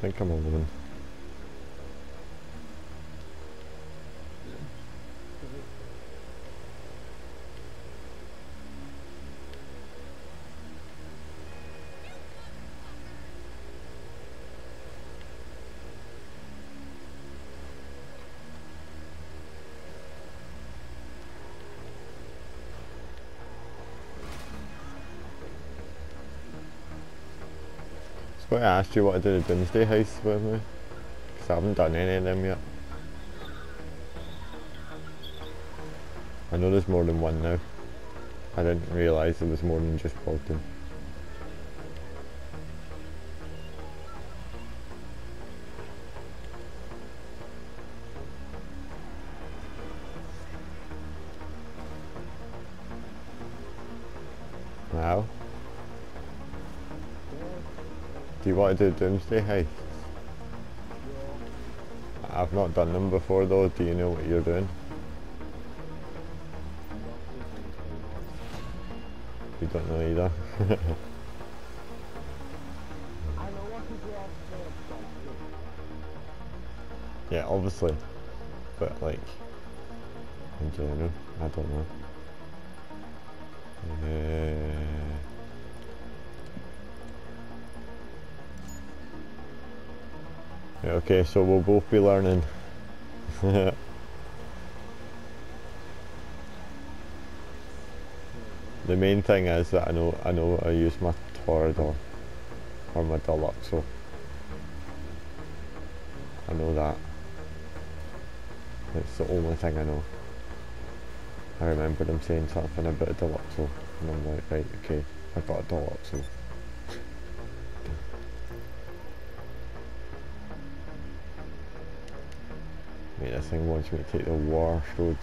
think I'm alone. I asked you what I did at Doomsday Heist with me, because I haven't done any of them yet. I know there's more than one now. I didn't realise there was more than just Bolton. You want to do Doomsday Heists? I've not done them before though, do you know what you're doing? You don't know either. yeah, obviously. But like, in general, I don't know. Uh, okay, so we'll both be learning. the main thing is that I know I know I use my Toreador or my Deluxo. I know that. It's the only thing I know. I remember them saying something about a Deluxo and I'm like, right, okay, I've got a Deluxo. Mate, this thing wants me to take the worst roads.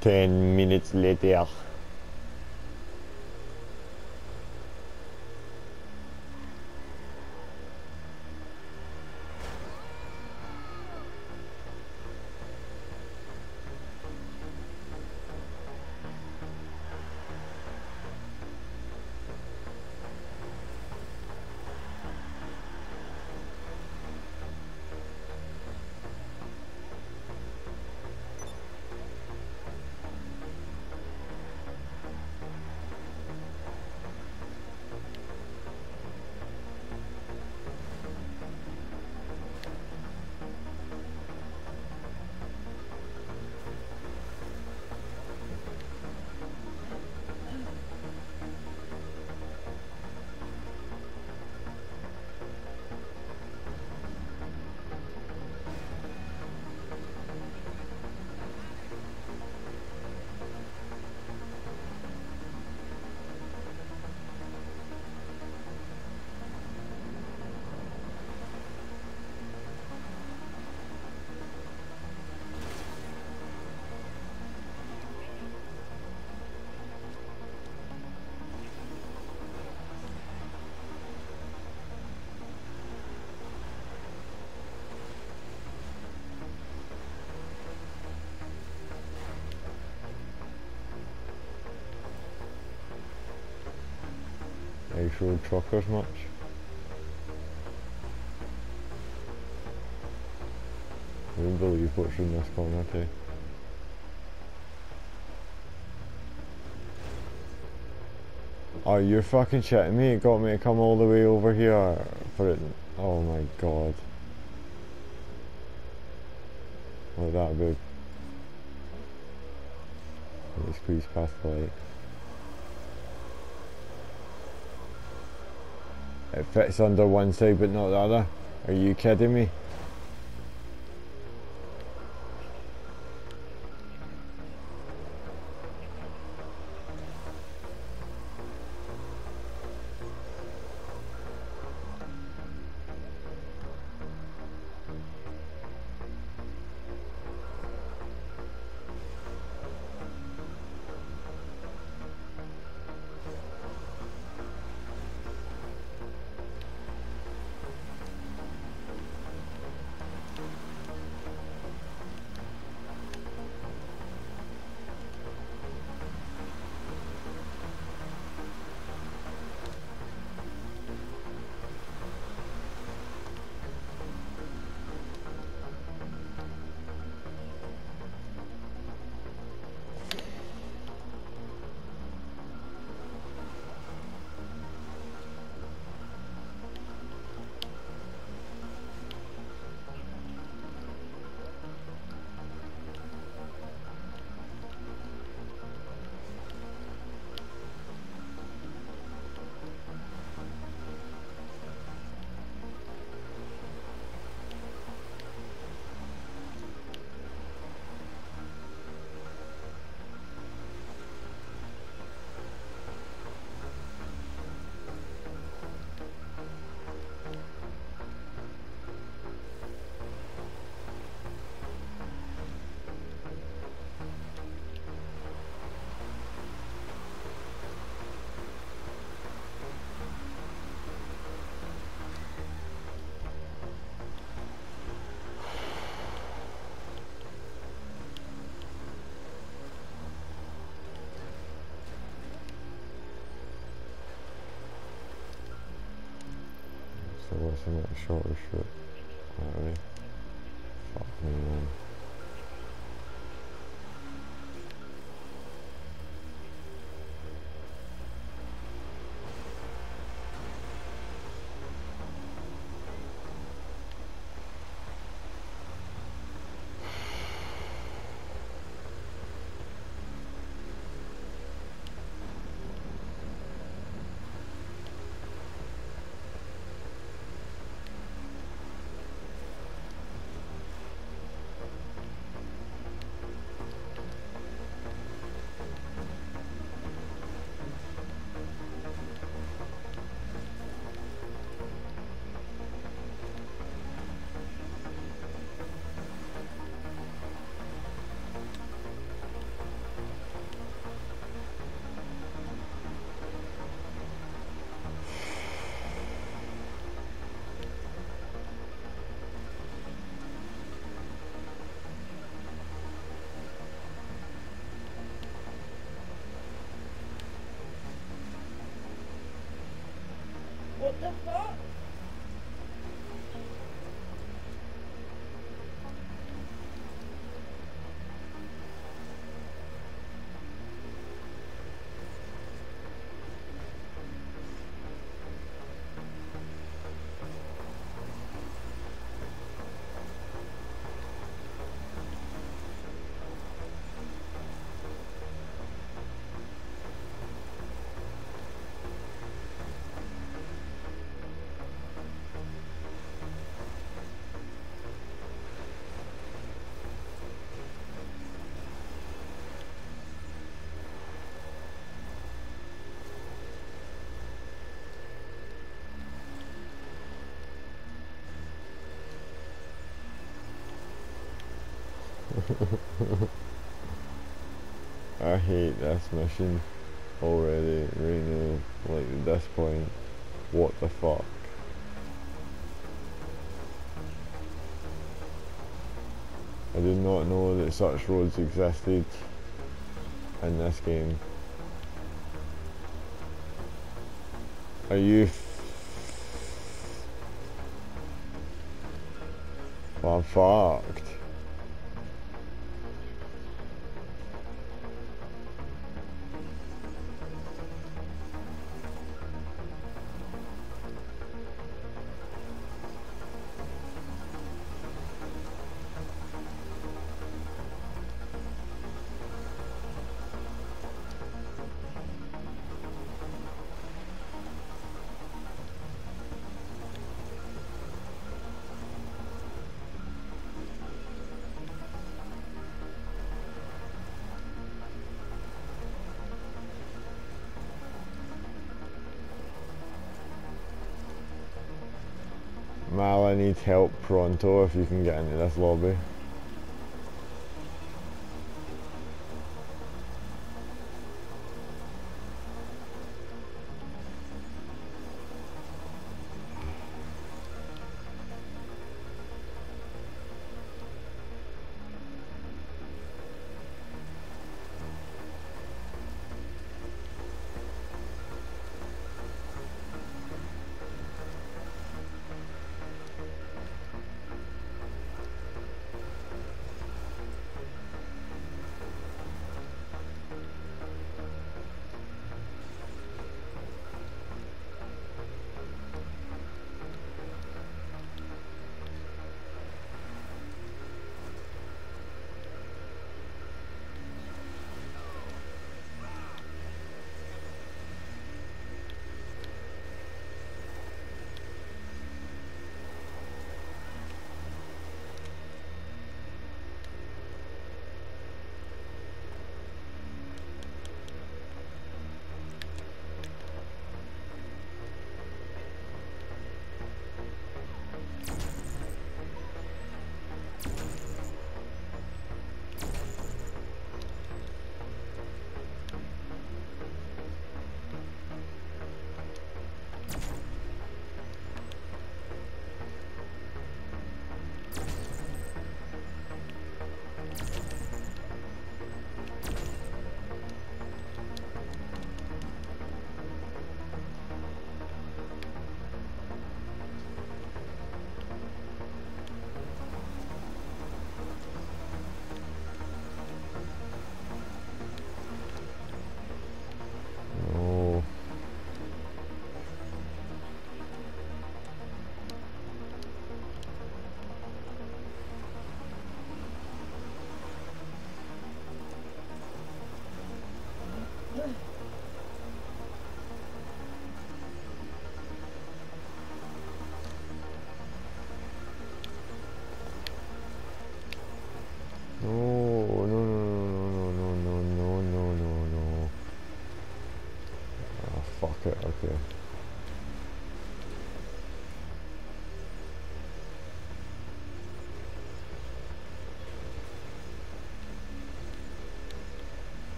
Ten minutes later. Ice Road Truckers much? I wouldn't believe what's in this corner too. Oh, you're fucking shitting me. It got me to come all the way over here for it. Oh my god. Like that big. Let me squeeze past the light. It fits under one side but not the other. Are you kidding me? So what's the next shortest route? Alright. Fuck me man. The fuck? I hate this mission already, right now. Like at this point. What the fuck? I did not know that such roads existed in this game. Are you Well, I'm fucked. I need help pronto if you can get into this lobby.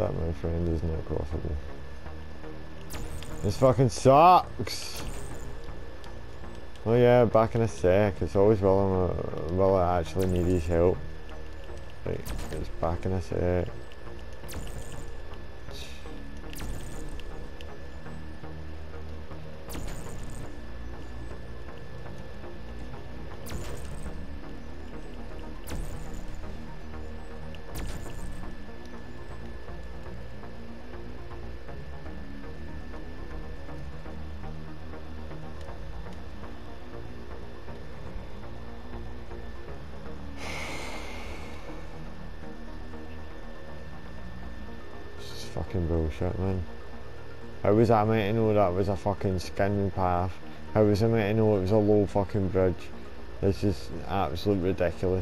That, my friend, is not crossable. This fucking sucks! Oh yeah, back in a sec. It's always well, I'm, uh, well I actually need his help. Like, it's back in a sec. Fucking bullshit, man. How was I meant to know that was a fucking skin path? How was I meant to know it was a low fucking bridge? This is absolute ridiculous.